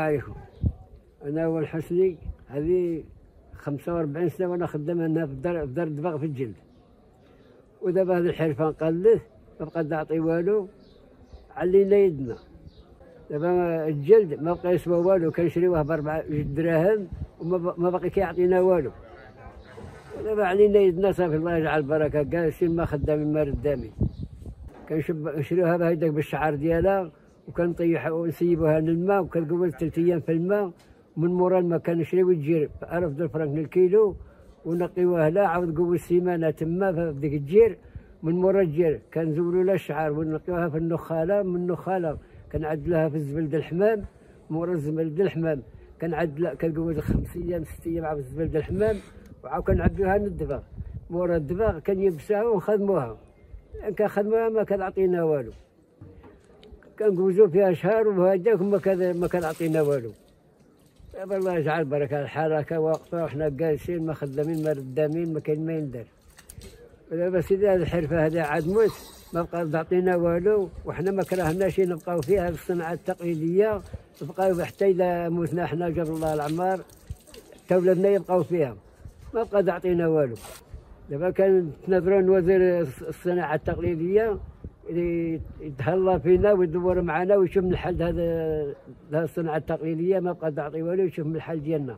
عليكم أنا هو الحسني هذه 45 سنة وأنا خدام هنا في دار في دار الدباغ في الجلد. ودابا هذه الحرفه نقلت ما بقى نعطي والو. علينا يدنا دابا الجلد ما بقى يسوى والو كنشريوه بأربعة دراهم وما باقي كيعطينا والو. دابا علينا يدنا صافي الله يجعل البركة. جالسين ما خدامين ما ردامين كنشريوها بهيداك بالشعر ديالها. وكنطيحها ونسيبوها للماء وكنقول ثلاث أيام في الماء من مورا الماء كنشريو تجير ب 1000 درهم فرنك للكيلو ونقيوها لا عاود قول السيمانة تما في ديك الجير من مورا الجير. كنزولوا لها الشعر ونقيوها في النخالة من النخالة. كنعدلوها في الزبل الحمام مورا الزبل الحمام. كنعدل كنقول خمس أيام ست أيام عاود الزبل الحمام. وعاود كنعدلوها للدباغ مورا الدباغ كنيبسوها ونخدموها. كنخدموها ما كتعطينا والو. كنقوزو فيها شهر وهداك ما كان ما كنعطينا والو. دابا الله يجعل بركة الحركة واقفة وحنا جالسين ما خدامين ما ردامين ما كاين ما يندر دابا سيدي هذه الحرفة هذه عاد موت ما بقى تعطينا والو وحنا ما كرهناش نبقاو فيها في الصناعة التقليدية. نبقاو حتى إذا موتنا حنا جر الله العمار حتى ولادنا يبقاو فيها. ما بقى تعطينا والو. دابا كان تنظرون وزير الصناعة التقليدية. اللي يتهلا فينا ويدور معنا ويشوف من الحل هذا الصناعة التقليدية ما بقى تعطي والو يشوف من الحل ديالنا.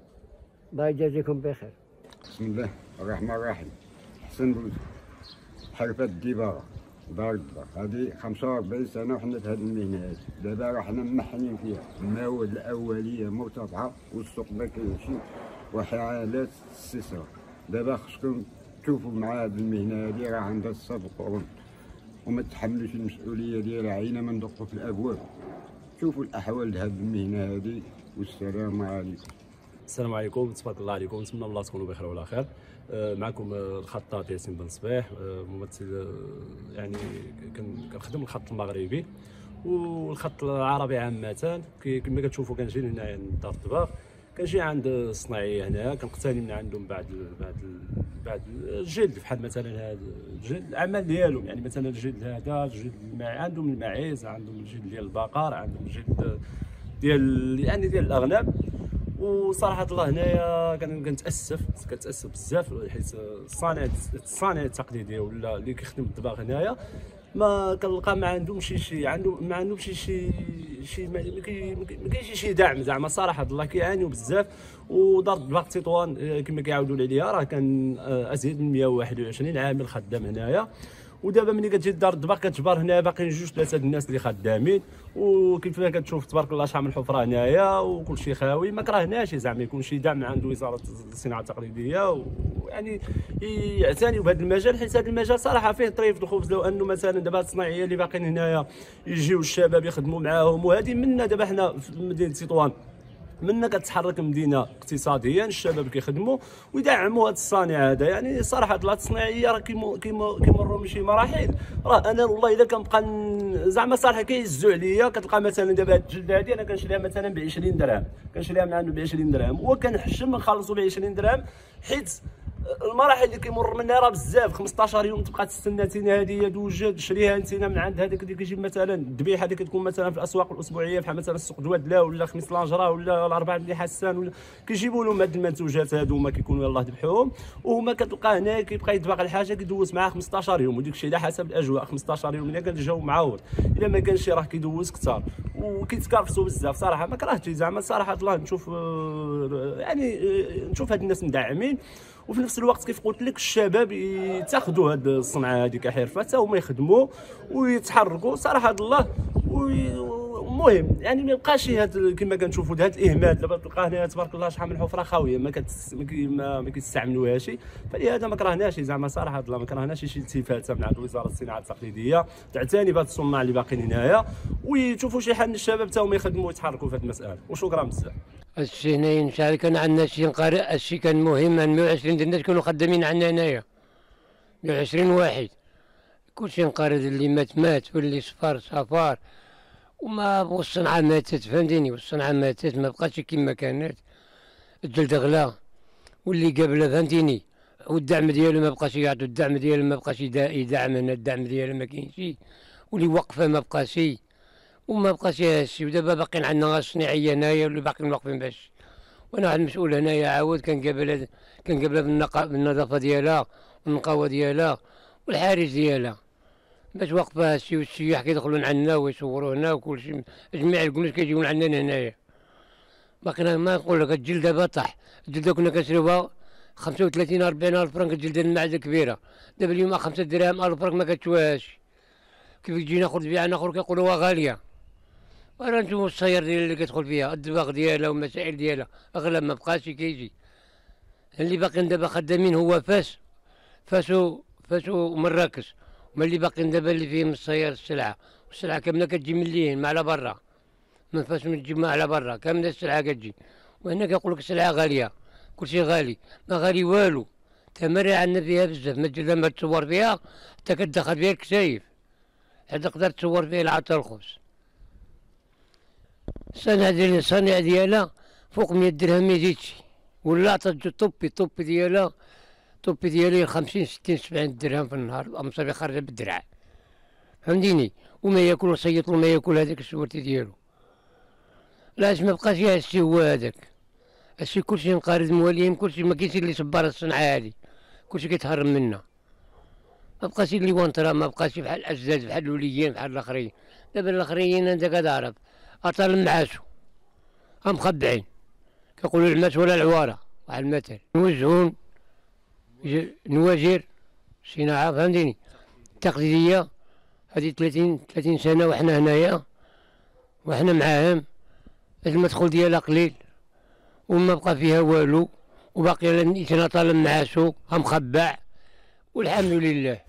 الله يجازيكم بخير. بسم الله الرحمن الرحيم. حسن بوز حرفة الدبارة دار الدبار هذه 45 سنة وحنا في هذه المهنة. هذه دابا راه حنا ممحنين فيها. المواد الأولية مرتفعة والسوق ما كاينش وحالات استثمار دابا خصكم تشوفوا مع هذه المهنة. هذه راه عندها السبق قرون وما تحملوش المسؤولية ديالها عينا ما ندقوا في الأبواب. شوفوا الأحوال لهذه المهنة هذه والسلام عليكم. السلام عليكم تبارك الله عليكم. نتمنى الله تكونوا بخير وعلى خير. آه، معكم آه، الخطاط ياسين بن صبيح آه، ممثل يعني كن- كنخدم الخط المغربي. والخط العربي عامة كي- كما كتشوفوا كنجي هنا عند دار الدباغ. كنجي عند الصناعية هنا كنقتني من عندهم بعد ال- بعد ال- بعد الجلد بحال مثلا هذا الجلد الأعمال ديالهم يعني مثلا الجلد هذا الجلد الماعز عندهم الماعز عندهم الجلد ديال البقر عندهم الجلد ديال يعني ديال الأغنام. وصراحة الله هنايا كن- كنتأسف كنتأسف بزاف حيت الصانع الصانع التقليدي ولا اللي كيخدم الطباخ هنايا ما كنلقى ما عندهم شي عندهم ما عندهم شي شي شي ما ما كاين- ما كاينش شي دعم زعما. صراحة الله كيعانيو بزاف. ودار الطباخ تطوان آه، كما كيعاودوا لي عليا راه كان آه، أزيد من 121 عامل خدام هنايا. ودابا ملي كتجي لدار الدباغ كتجبر هنا باقيين جوج ثلاثة الناس اللي خدامين وكيف ما كتشوف تبارك الله شحال من حفره هنايا وكل شيء خاوي. ما كرهناش زعما يكون شي دعم عند وزارة الصناعة التقليدية ويعني يعتنيوا بهذا المجال حيت هذا المجال صراحة فيه طريف الخبز لو أنه مثلا دابا الصناعية اللي باقيين هنايا يجيو الشباب يخدموا معاهم وهذه منا دابا حنا في مدينة تطوان منا كتحرك مدينة اقتصاديا الشباب كيخدموا ويدعموا هذا الصانع هذا. يعني صراحة هاد الصناعية راه كيمروا من شي مراحل. راه أنا والله الا كنبقى زعما صراحة كيهزوا عليا. كتلقى مثلا دابا هاد الجلدة هادي أنا كنشريها مثلا ب 20 درهم. كنشريها من عنده ب 20 درهم. وكنحشم نخلصوا ب 20 درهم حيت المراحل اللي كيمر منها راه بزاف. 15 يوم تبقى تستنى تينا هذه توجد شريها انت من عند هذاك اللي كيجيب مثلا الذبيحة اللي كتكون مثلا في الأسواق الأسبوعية بحال مثلا السوق دوادله ولا خميس لانجرا ولا الأربعاء بن حسان ولا. كيجيبوا لهم هاد المنتوجات هادو هما كيكونوا يلاه ذبحوهم. وهما كتلقى هنا كيبقى يدبغ الحاجة كيدوز معاه 15 يوم. وديك الشيء على حسب الأجواء 15 يوم. إلا كان الجو معاود. إلا ما كانش راه كيدوز كثار وكيتكرفسوا بزاف صراحة. ما كرهتش زعما صراحة. الله نشوف آه، يعني آه، نشوف هاد الناس مدعمين. وفي نفس الوقت كيف قلت لك الشباب يتاخذوا هذه الصنعة هذه كحرفه حتى هما يخدموا ويتحركوا صراحة الله وي- المهم يعني ما يبقاش هاد كما كنشوفوا هذا الإهمال. دابا تلقى هنا تبارك الله شحال من حفرة خاوية ما كتس ما كي- ما, ما كيستعملوهاش فلهذا ما كرهناش زعما صراحة الله ما كرهناش شي التفاته من عند وزارة الصناعة التقليدية. تعتني بهاد الصناع اللي باقيين هنايا. ويشوفوا شي حل الشباب حتى هما يخدموا ويتحركوا في هذه المسألة. وشكرا بزاف. الشيء هنا نشارك كان عندنا شي نقارئ الشيء كان مهم. 120 ديال الناس كانوا خدامين عندنا هنايا؟ 120 واحد. كلشي نقارئ اللي مات مات واللي صفار صفار. وما والصنعة ماتت فهمتيني؟ والصنعة ماتت ما بقاتش كيما كانت. الجلد غلا. واللي قبله فهمتيني؟ والدعم ديالو ما بقاش يعطوا الدعم ديالو ما بقاش يدا- يدعم هنا الدعم ديالو ما كاينش واللي وقفة ما بقاش وما بقاش هادشي ودابا باقيين عندنا غير الصناعيه هنايا واللي باقيين واقفين باش. وأنا واحد المسؤول هنايا عاود كنقابل كنقابلها بالنقا- بالنظافه ديالها والنقاوه ديالها والحارس ديالها. باش واقفه هادشي والسياح كيدخلون عندنا ويصوروا هنا وكل شيء. جميع الكنوز كيجيون عندنا هنايا. باقينا ما نقول لك الجلده دابا طاح. الجلده كنا كنشريوها 35 40 ألف فرنك الجلده المعده كبيرة. دابا اليوم 5 دراهم ألف فرنك ما كتشواش كيف يجي ناخذ بيع ناخذ كيقولوها غالية. ورا نشوفوا السير ديال اللي كيدخل فيها الدباغ ديالها والمسائل ديالها. اغلى ما بقاش كيجي. اللي باقيين دابا خدامين هو فاس. فاسو فاسو مراكش هما اللي باقيين دابا اللي فيهم السير السلعة والسلعة كاملة كتجي من لين ما على برا. من فاس من تجي ما على برا كاملة السلعة كتجي. وهنا كيقول لك السلعة غالية كلشي غالي ما غالي والو. تمرة عندنا فيها بزاف ما تجي لما تصور فيها حتى كتدخل فيها الكسايف حتى تقدر تصور فيها العطا الخبز. الصنع ديال الصنيع ديالها فوق 100 درهم ما يزيدش. ولا عطات طوبي طوبي ديالها طوبي ديالي 50 60 70 درهم في النهار مصابي خارجه بالدرع فهمتيني؟ وما ياكل وصيط له ما ياكل هذاك السورتي ديالو. لا اش ما بقاش هادشي هو هذاك؟ هادشي كلشي نقارض موالين كلشي ما كاينش اللي صبار الصنعة هادي كلشي كيتهرب منا. ما بقاش اللي وانطرا ما بقاش بحال الاجداد بحال الوليين بحال الآخرين. دابا الآخرين انت كتعرف اطال معاشو هم مخبعين. كيقولوا الماس ولا العوارة. واحد المثل ج- نواجر صناعة فهمتيني التقليديه هذه 30 30 سنة وحنا هنايا وحنا معاهم. المدخول ديالها قليل وما بقى فيها والو وباقي الانسان طالب معاشو مخبع والحمد لله.